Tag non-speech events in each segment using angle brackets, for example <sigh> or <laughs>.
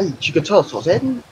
빨리 죽여쳐 서센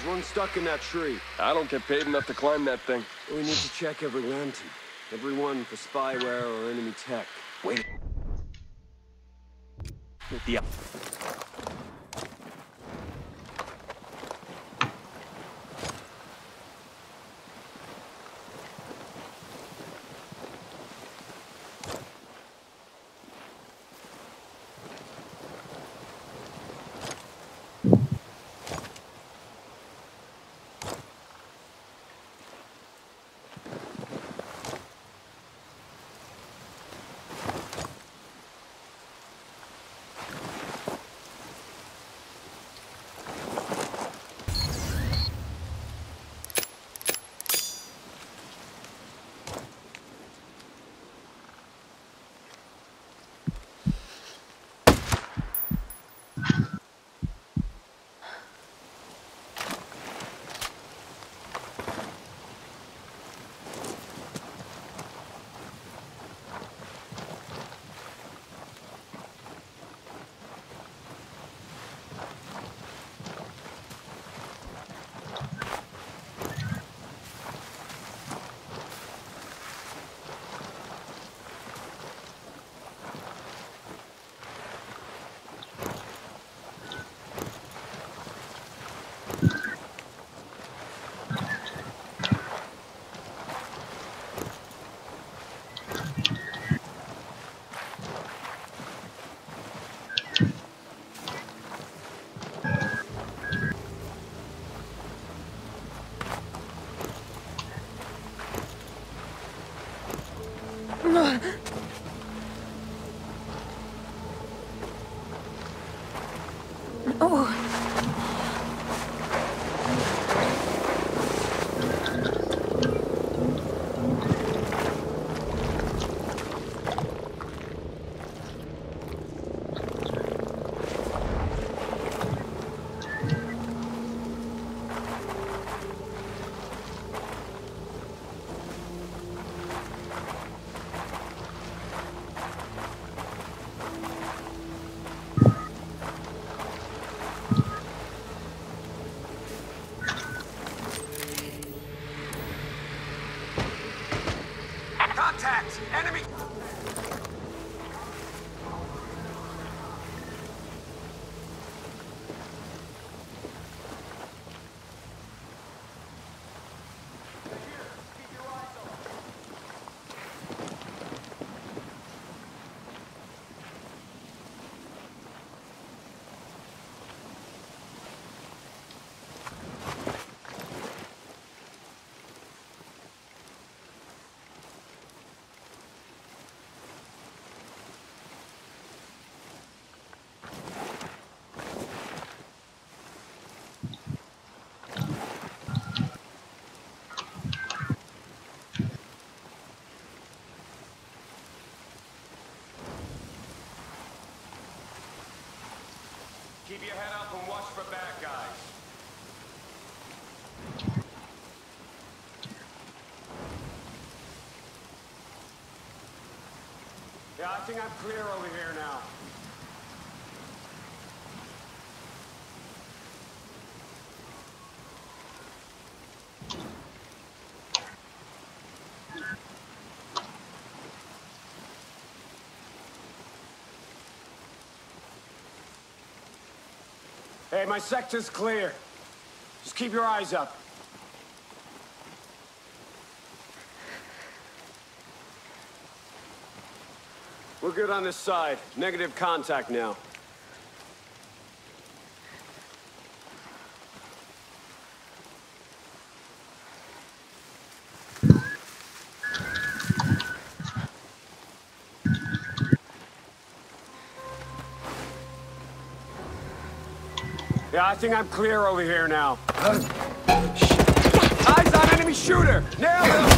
There's one stuck in that tree. I don't get paid enough to climb that thing. We need to check every lantern. Everyone for spyware or enemy tech. Wait. The Keep your head up and watch for bad guys. Yeah, I think I'm clear over here now. Hey, my sector's clear. Just keep your eyes up. We're good on this side. Negative contact now. Yeah, I think I'm clear over here now. Eyes on enemy shooter! Nailed him!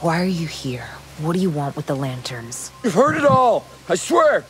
Why are you here? What do you want with the lanterns? You've heard it all! I swear!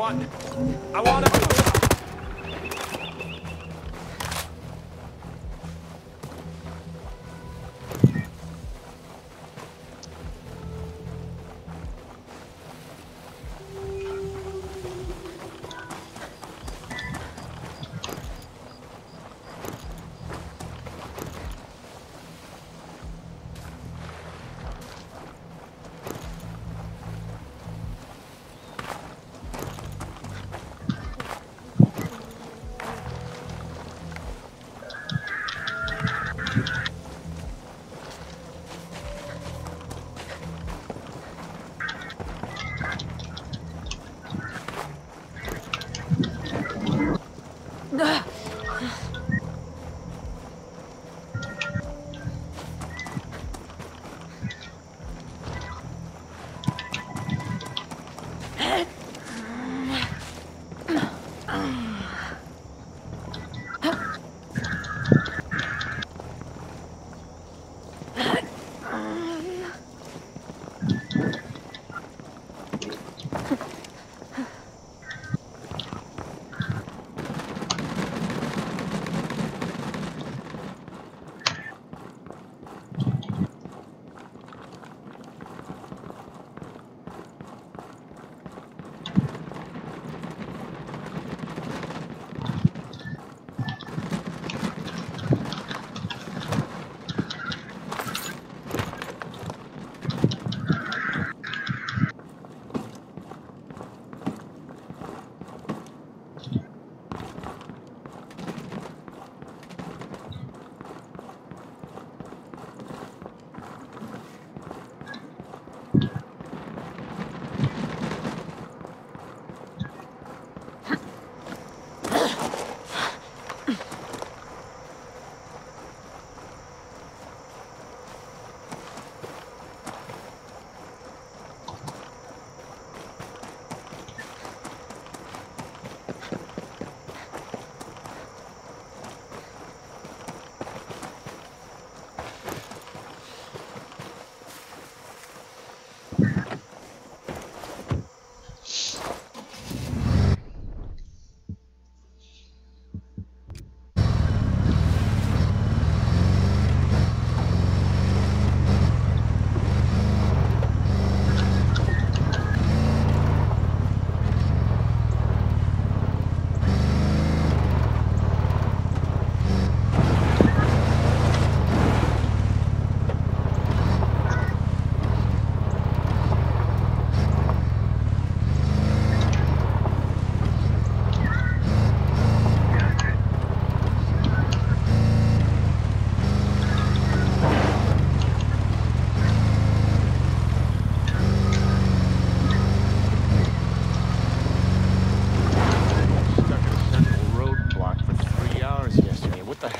Want...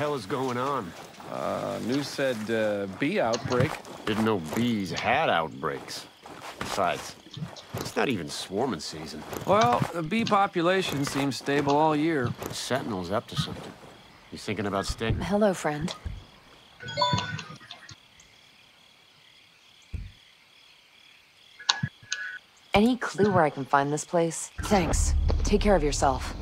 hell is going on? Uh, news said uh, bee outbreak. Didn't know bees had outbreaks. Besides, it's not even swarming season. Well, the bee population seems stable all year. Sentinel's up to something. You thinking about staying? Hello, friend. Any clue where I can find this place? Thanks. Take care of yourself.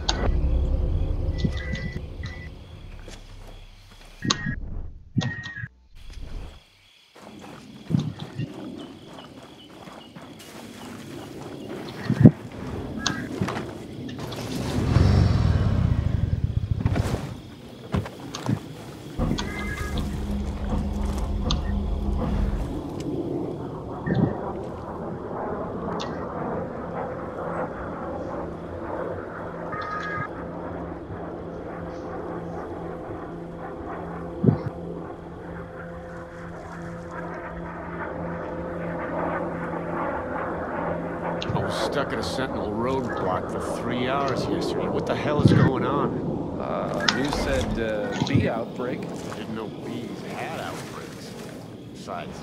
At a Sentinel roadblock for three hours yesterday. What the hell is going on? Uh, you said, uh, bee outbreak. I didn't know bees had outbreaks. Besides,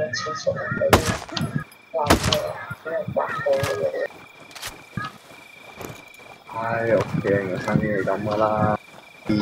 那个厕所的挂钩，没有挂钩的。唉，OK，我生嘢咁噶啦。二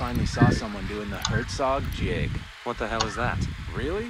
finally saw someone doing the Herzog jig. What the hell is that? Really?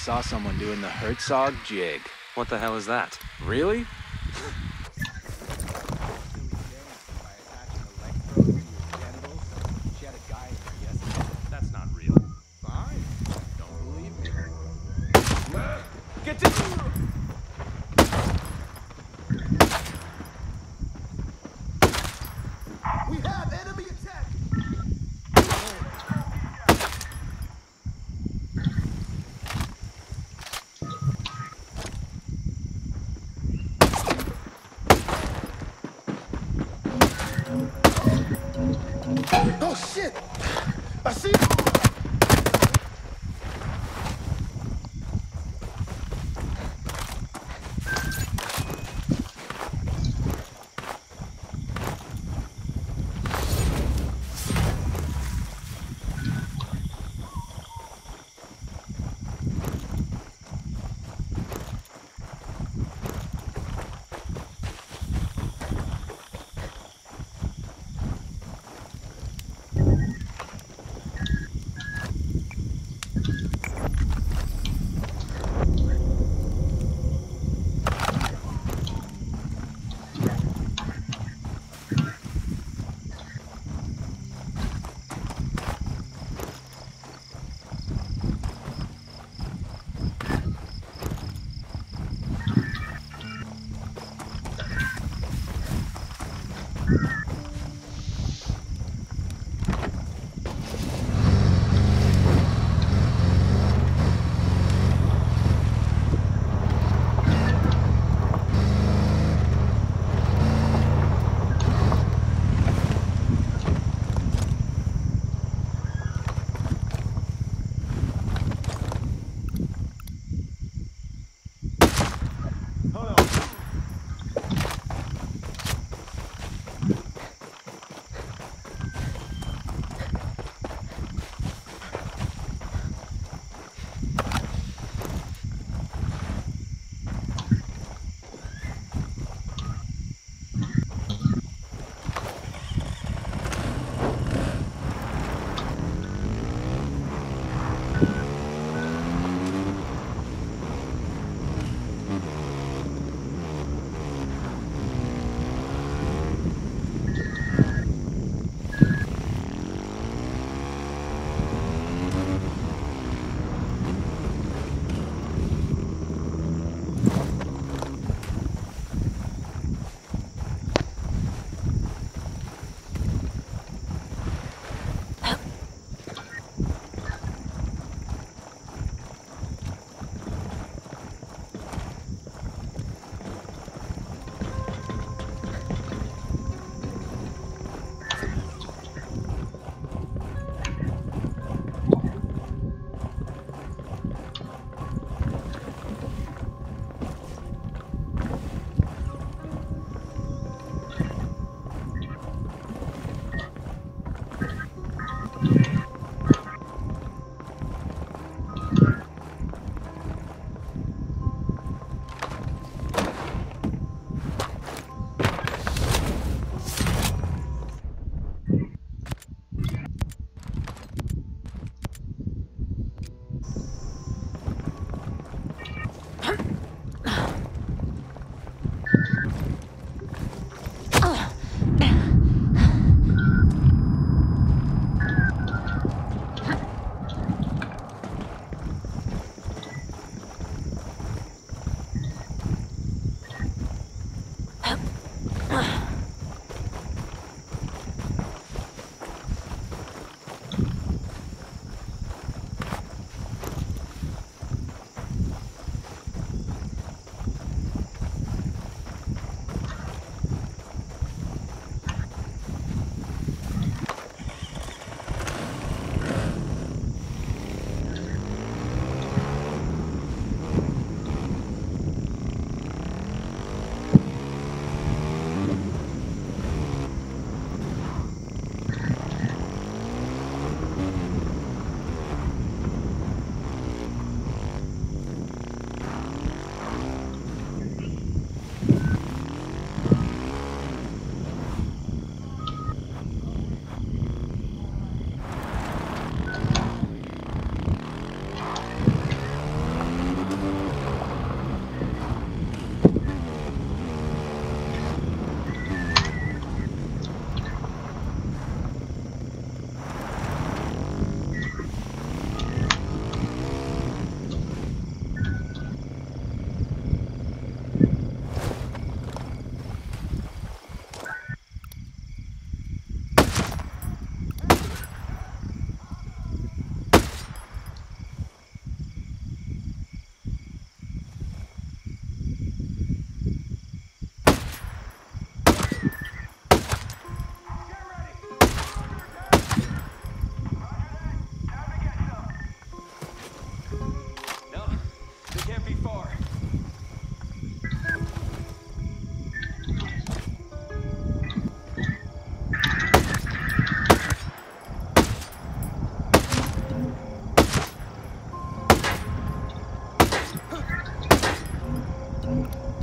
saw someone doing the Herzog jig. What the hell is that? Really? <laughs>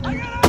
I got it!